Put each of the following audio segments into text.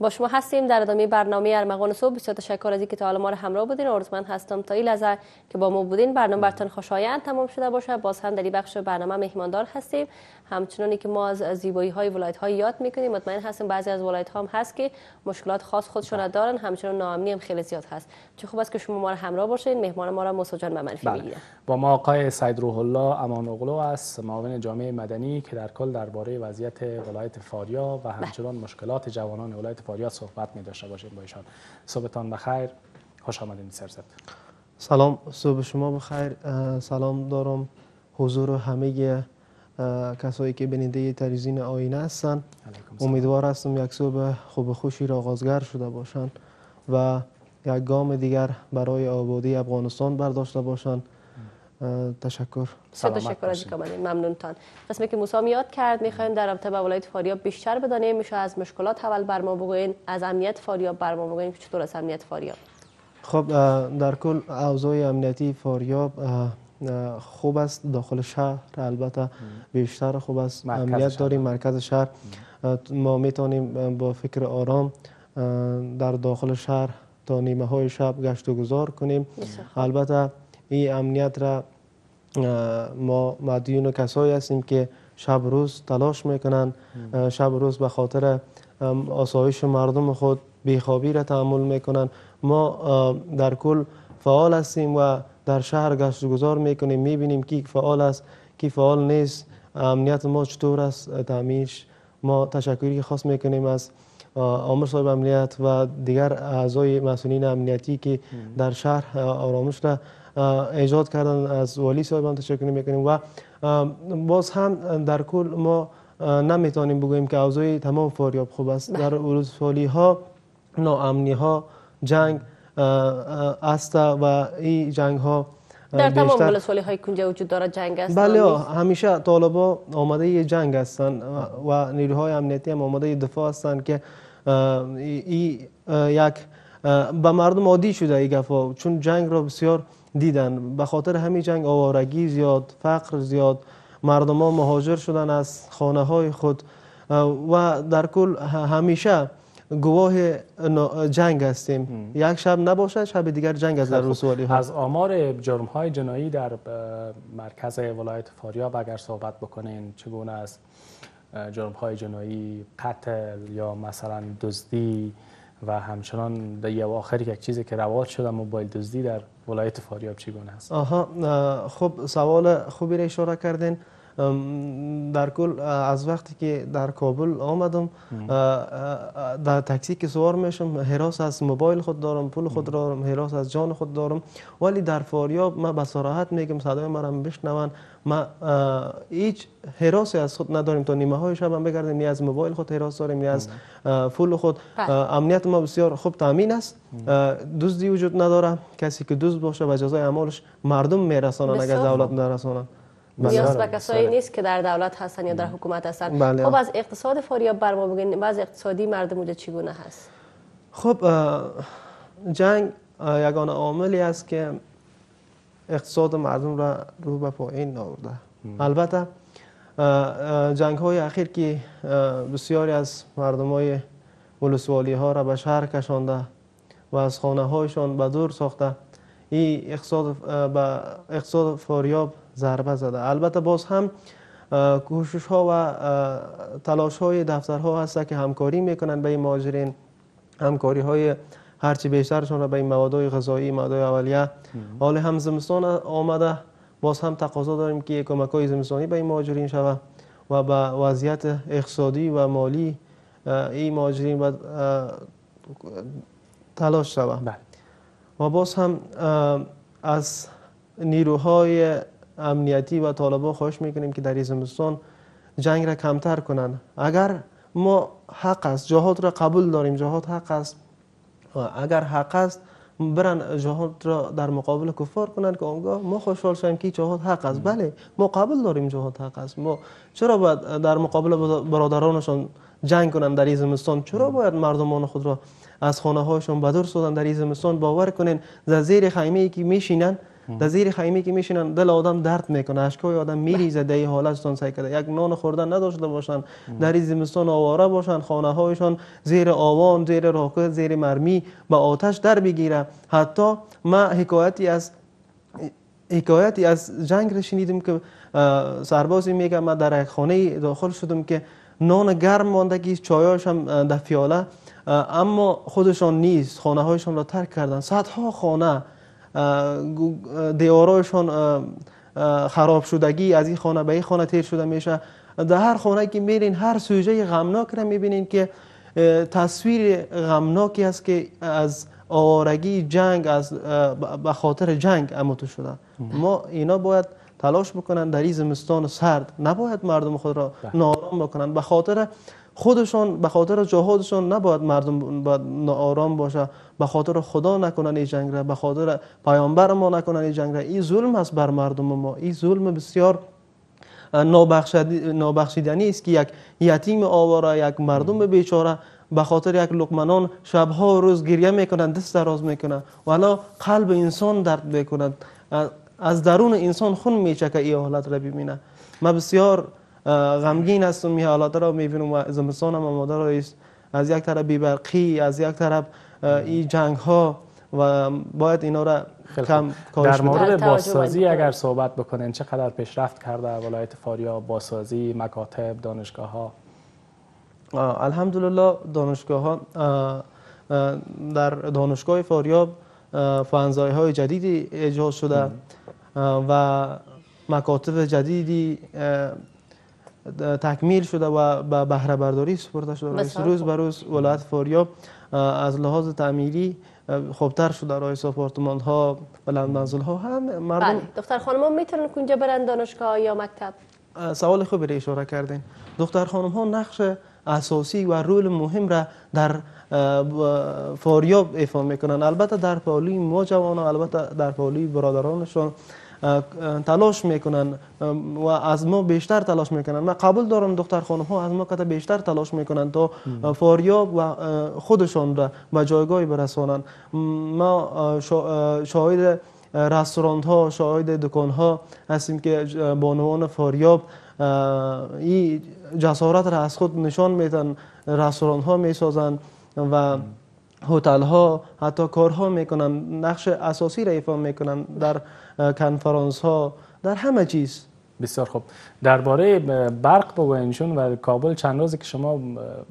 با شما هستیم در ادامه برنامه ارمغان صبح. بسیار تشکر از اینکه تا حالا ما رو همراه بودین. ارزمند هستم تا این لحظه که با ما بودین. برنامه برتون خوشایند تمام شده باشه باز هم در این بخش برنامه مهماندار هستیم. همچنانی که ما از زیبایی های ولایت های یاد می‌کنیم. مطمئن هستیم بعضی از ولایت ها هم هست که مشکلات خاص خودشون دارن. همچنان ناامنی هم خیلی زیاد هست. چه خوب است که شما ما رو همراه باشین. مهمان ما رو موسی جان به منفی بله. با ما آقای سید روح الله امان اغلو است. معاون جامعه مدنی که در کل درباره وضعیت ولایت فاریاب و بله. همچنان مشکلات جوانان ولایت فاریاب صحبت می داشته باشیم با ایشان. صبحتان بخیر. خوش آمدین سرزد. سلام. صبح شما بخیر. سلام دارم حضور همه کسایی که بیننده تلویزیون آینه هستن. امیدوار هستم یک صبح خوب خوشی را آغازگر شده باشند و یک گام دیگر برای آبادی افغانستان برداشته باشند تشکر. تشکر از اینکه ممنون تان قسمی که موسی میاد کرد می‌خوایم در رابطه با ولایت فاریاب بیشتر بدانیم میشه. از مشکلات اول بر ما بگوین از امنیت فاریاب بر ما بگوین چطور از امنیت فاریاب؟ خب در کل اوضاع امنیتی فاریاب خوب است. داخل شهر البته بیشتر خوب است. امنیت داریم مرکز شهر. ما می‌تونیم با فکر آرام در داخل شهر تا نیمه های شب گشت و گذار کنیم. البته این امنیت را ما مدیون کسایی هستیم که شب روز تلاش می‌کنن. شب روز به خاطر آسایش مردم خود بیخوابی را تحمل می‌کنن. ما در کل فعال هستیم و در شهر گشت گذار می‌کنیم. می‌بینیم کی فعال است کی فعال نیست. امنیت ما چطور است؟ تعمیرش ما تشکری خاص می‌کنیم از آمر صاحب امنیت و دیگر اعضای مسئولین امنیتی که در شهر آرامش را ایجاد کردن از والی صاحب هم تشکر می‌کنیم و باز هم در کل ما نمی‌تونیم بگوییم که اوضاع تمام فاریاب خوب است. در ولسوالی ها ناامنی ها جنگ است و این جنگ ها در تمام ولسوالی های کنجا وجود داره جنگ است بله همیشه طالبا آماده ی جنگ هستند و نیروهای امنیتی هم آماده دفاع هستند که ای یک به مردم عادی شده ای گفا چون جنگ را بسیار دیدن به خاطر همین جنگ آوارگی زیاد فقر زیاد مردم ها مهاجر شدن از خانه های خود. و در کل همیشه گواه جنگ هستیم. یک شب نباشه شب دیگر جنگ از در رسوالی ها. از آمار جرم های جنایی در مرکز ولایت فاریاب اگر صحبت بکنین چگونه است جرم های جنایی قتل یا مثلا دزدی و همچنان در یه آخر یک چیزی که رواج شده موبایل دزدی در ولایت فاریاب چگونه است؟ آها خب سوال خوبی را اشاره کردین. در کل از وقتی که در کابل آمدم در تاکسی که سوار میشم حراس از موبایل خود دارم پول خود دارم حراس از جان خود دارم ولی در فاریاب ما به صراحت میگم صدای مرا بشنون ما هیچ حراسی از خود نداریم تا نیمه های شب هم بگردیم نی از موبایل خود حراس داریم نی از پول خود. امنیت ما بسیار خوب تامین است دزدی وجود نداره کسی که دزد باشه به جزای اعمالش مردم میرسانن اگر دولت نرسانن نیاز به کسایی نیست که در دولت هستن یا در حکومت هستن. بله. خب از اقتصاد فاریاب بر ما بگین بعض اقتصادی مردم اونجا چگونه هست؟ خب جنگ یگان عاملی است که اقتصاد مردم را رو به پایین آورده البته جنگ های اخیر که بسیاری از مردم های ولسوالی ها را به شهر کشانده و از خانه هایشان به دور ساخته. این اقتصاد, به اقتصاد فاریاب ضربه زده. البته باز هم کوشش ها و تلاش های دفترها هست که همکاری می‌کنن به این ماجرین همکاری های هرچی بیشترشون را به این مواد غذایی مواد اولیه. حال هم زمستان آمده. باز هم تقاضا داریم که کمک های زمستانی به این ماجرین شود و به وضعیت اقتصادی و مالی این ماجرین تلاش شود. و باز هم از نیروهای امنیتی و طالبا خواهش می‌کنیم که در این زمستان جنگ را کمتر کنند. اگر ما حق است جهاد را قبول داریم جهاد حق است. اگر حق است برن جهاد را در مقابل کفار کنند که آنگاه ما خوشحال شویم که جهاد حق است. بله ما قبول داریم جهاد حق است. ما چرا باید در مقابل برادرانشان جنگ کنند در این زمستان؟ چرا باید مردمان خود را از خانه هایشان بدر سودن در زمستان باور کنین در زیر خیمه ای که میشینن در زیر خیمه که میشینن دل آدم درد می‌کنه اشکای آدم میریزه در حالتشون سعی کرده. یک نان خوردن نداشته باشن در زمستان آواره باشن خانه هایشان زیر آوان زیر راکت زیر مرمی به آتش در بگیره. حتی ما حکایتی از حکایتی از جنگ را شنیدم که سربازی میگه من در یک خانه داخل شدم که نان گرم ماندگی چایاش هم در فیاله. اما خودشان نیست خانه هایشان را ترک کردن. صدها خانه دیوارایشان خراب شدگی از این خانه به این خانه تیر شده میشه. در هر خانه که میرین هر سوژه غمناک را می‌بینین که تصویر غمناکی است که از آوارگی جنگ از به خاطر جنگ اموتو شده. ما اینا باید تلاش بکنن در این زمستان سرد نباید مردم خود را بله. نارام بکنن. به خاطر خودشان به خاطر جهادشان نباید مردم باید نارام باشه به خاطر خدا نکنن این جنگ را به خاطر پیامبر ما نکنن این جنگ را. این ظلم است بر مردم ما. این ظلم بسیار نابخشیدنی است که یک یتیم آواره یک مردم بیچاره به خاطر یک لقمنان شبها و روز گریه می‌کنند دست دراز می‌کنند و قلب انسان درد می‌کند. از درون انسان خون میچکه این حالت را ببینه. ما بسیار غمگین هستم این حالات را می‌بینم و زمستان هم مادر است از یک طرف بیبرقی از یک طرف این جنگ ها و باید اینا را کم در مورد بازسازی اگر صحبت بکنین چقدر پیشرفت کرده ولایت فاریاب بازسازی مکاتب دانشگاه ها الحمدلله دانشگاه ها در دانشگاه فاریاب فنزای های جدیدی ایجاد شده. و مکاتب جدیدی تکمیل شده و به بهره برداری سپرده شده روز به روز ولایت فاریاب از لحاظ تعمیری خوبتر شده رئیس آپارتمان ها بلند منزل ها هم مردم بله. دختر خانم ها می‌تونن کنجا برن دانشگاه یا مکتب؟ سوال خوبی را اشاره کردین. دختر خانم ها نقش اساسی و رول مهم را در فاریاب ایفا می‌کنن. البته در پالی ما جوان البته در پالی برادرانشون تلاش می‌کنن و از ما بیشتر تلاش می‌کنن. من قبول دارم دختر خانم ها از ما کتا بیشتر تلاش می‌کنن تا فاریاب و خودشان را به جایگاهی برسانن. ما شاهد رستوران ها شاهد دکان ها هستیم که بانوان فاریاب این جسارت را از خود نشان میدن رستوران ها می‌سازن و هتل ها حتی کارها می‌کنن نقش اساسی را ایفا می‌کنن در کنفرانس ها در همه چیز. بسیار خوب. درباره برق بگوین چون و کابل چند روزی که شما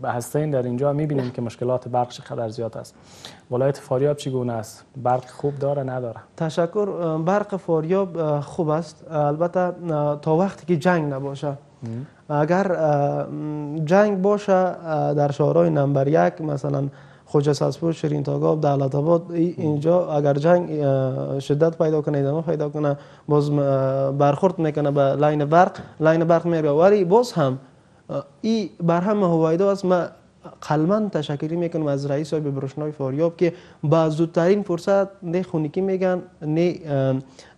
هستین در اینجا می‌بینیم که مشکلات برق چقدر زیاد است. ولایت فاریاب چگونه است؟ برق خوب داره نداره؟ تشکر. برق فاریاب خوب است. البته تا وقتی که جنگ نباشه. اگر جنگ باشه در شهرهای نمبر یک مثلا ساسپور شیرین تاگاب دولت آباد اینجا اگر جنگ شدت پیدا کنه ادامه پیدا کنه باز برخورد می‌کنه به لاین برق. لاین برق میره. ولی باز هم این بر هم هوایدا است. ما قلمن تشکری می‌کنم از رئیس های بروشنای فاریاب که با زودترین فرصت نه خونیکی میگن نه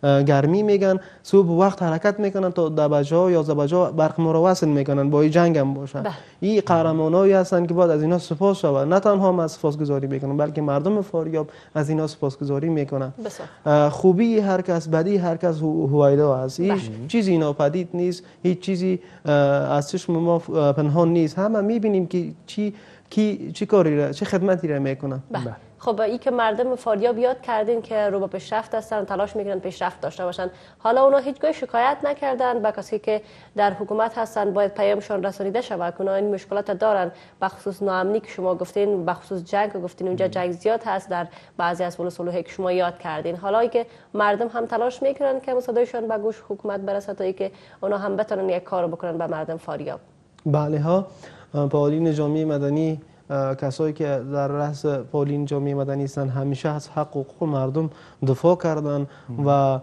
گرمی میگن صبح وقت حرکت می‌کنن تا دبجا یا زبجا برق وصل می‌کنن با جنگ هم باشه بله. این قهرمانایی هستن که باید از اینا سپاس شود. نه تنها ما سپاسگزاری می‌کنن بلکه مردم فاریاب از اینا سپاسگزاری می‌کنن. خوبی هر کس بدی هر کس هویدا هست. هیچ بله. چیزی ناپدید نیست. هیچ چیزی از چشم ما پنهان نیست. همه می‌بینیم که چی کی چی کاری را چه خدمتی را می‌کنن؟ بله. خب ای که مردم فاریاب یاد کردین که رو به پیشرفت هستن تلاش می‌کنن پیشرفت داشته باشن. حالا اونا هیچگاه شکایت نکردن با کسی که در حکومت هستن باید پیامشان رسانیده شود. که این مشکلات دارن. بخصوص ناامنی که شما گفتین بخصوص جنگ گفتین اونجا جنگ زیاد هست در بعضی از ولسلوه که شما یاد کردین. حالا ای که مردم هم تلاش می‌کنن که صدایشان به گوش حکومت برسه تا که اونا هم بتونن یک کار بکنن به مردم فاریاب. بله ها. پالین جامعه مدنی کسایی که در رأس پالین جامعه مدنی هستند همیشه از حق حقوق مردم دفاع کردن و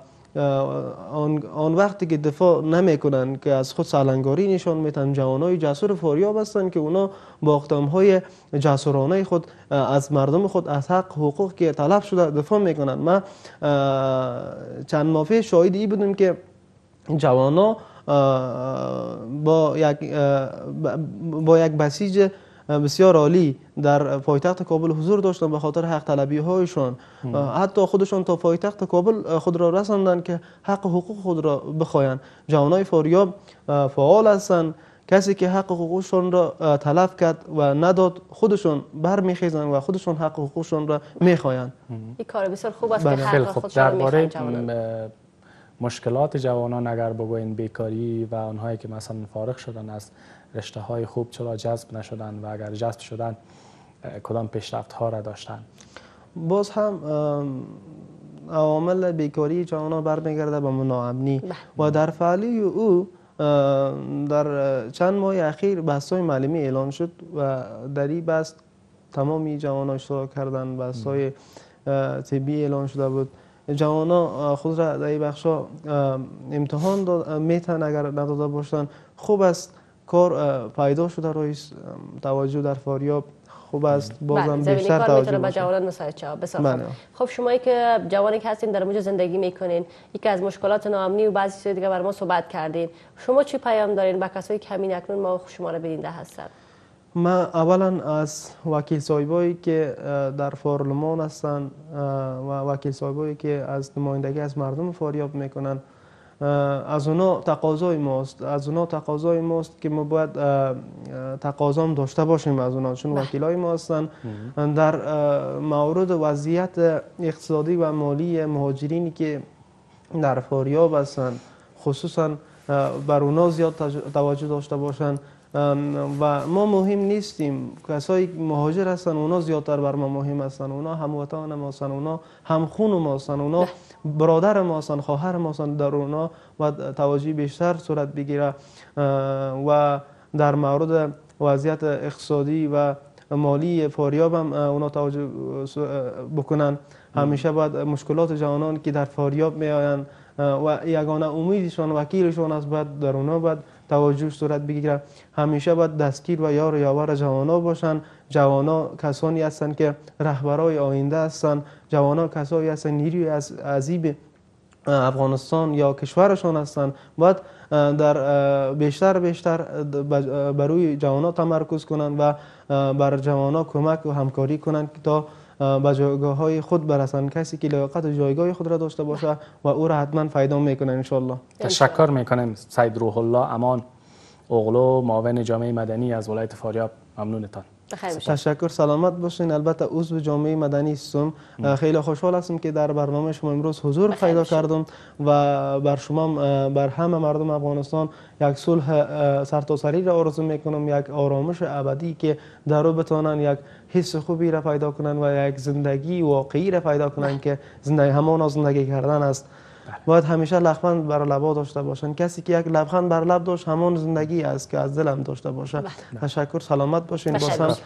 آن, وقتی که دفاع نمی‌کنن که از خود سالنگاری نشان میتن جوانای جسور فاریاب هستند که اونا با اقدام های جسورانه خود از مردم خود از حق حقوق که طلب شده دفاع می‌کنن. ما چند ماه شاهد ای بودیم که جوانا با یک با یک بسیج بسیار عالی در پایتخت کابل حضور داشتن به خاطر حق طلبی هایشان حتی خودشان تا پایتخت کابل خود را رساندن که حق حقوق خود را بخواین. جوانای فاریاب فعال هستند. کسی که حق حقوقشون را تلف کرد و نداد خودشون برمیخیزن و خودشون حق حقوقشون را می‌خواین. این کار بسیار خوب است که بله. حق خودشون درباره مشکلات جوانان اگر بگوین بیکاری و آنهایی که مثلا فارغ شدن از رشته های خوب چرا جذب نشدن و اگر جذب شدن کدام پیشرفت ها را داشتن؟ باز هم عوامل بیکاری جوانان برمیگرده به مناامنی بله. و در فعلی او در چند ماه اخیر بحث های معلمی اعلان شد و در این بحث تمامی جوان اشتراک کردن. بحث های طبی اعلان شده بود. جوان خود را در این بخش امتحان میتن اگر نداده باشن خوب است کار پیدا شده روی توجه در فاریاب خوب است بازم بله، بیشتر توجه به جوانان مساعد شود. بسیار بله. خب شما که جوانی که هستین در اونجا زندگی می‌کنین یکی از مشکلات ناامنی و بعضی چیزای دیگه بر ما صحبت کردین. شما چی پیام دارین؟ به کسایی که همین اکنون ما شما را بیننده هستن. ما اولا از وکیل صاحبایی که در پارلمان هستند و وکیل صاحبایی که از نمایندگی از مردم فاریاب می‌کنن. از اونا تقاضای ماست. از اونا تقاضای ماست که ما باید تقاضام داشته باشیم از اونا چون بله. وکیلای ما هستن. در مورد وضعیت اقتصادی و مالی مهاجرینی که در فاریاب هستن خصوصا بر اونا زیاد توجه داشته باشن. و ما مهم نیستیم. کسایی مهاجر هستن اونا زیادتر بر ما مهم هستن. اونا هموطن ما هستن اونا همخون ما هستن اونا برادر ما هستن خواهر ما هستن در اونا و توجه بیشتر صورت بگیره. و در مورد وضعیت اقتصادی و مالی فاریاب هم اونا توجه بکنن. همیشه باید مشکلات جوانان که در فاریاب می آین و یگانه امیدشان وکیلشان است باید در اونا باید توجه صورت بگیره همیشه باید دستگیر و یار یاور جوانا باشن. جوانا کسانی هستند که رهبرای آینده هستند جوانا کسانی هستند نیروی از عذیب افغانستان یا کشورشان هستند باید در بیشتر بیشتر بر روی جوانا تمرکز کنند و بر جوانا کمک و همکاری کنند تا به جایگاه های خود برسن. کسی که لیاقت جایگاه خود را داشته باشه و او را حتما پیدا می‌کنه انشالله تشکر می‌کنم. سید روح الله امان اغلو معاون جامعه مدنی از ولایت فاریاب. ممنونتان. تشکر سلامت باشین. البته عضو جامعه مدنی هستم خیلی خوشحال هستم که در برنامه شما امروز حضور پیدا کردم و بر شما بر همه مردم افغانستان یک صلح سرتاسری را آرزو می‌کنم. یک آرامش ابدی که در رو بتانن یک حس خوبی را پیدا کنن و یک زندگی واقعی را پیدا کنن که زندگی همان زندگی کردن است. باید همیشه لبخند بر لبا داشته باشن. کسی که یک لبخند بر لب داشت همون زندگی است که از دلم داشته باشه. بله. تشکر. سلامت باشین. باز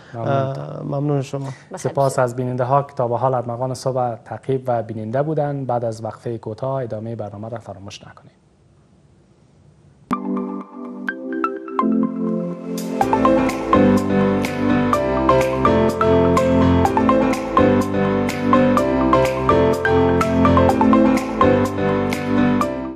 ممنون. شما. سپاس از بیننده ها که تا به حال ارمغان صبح تعقیب و بیننده بودن. بعد از وقفه کوتاه ادامه برنامه را فراموش نکنید.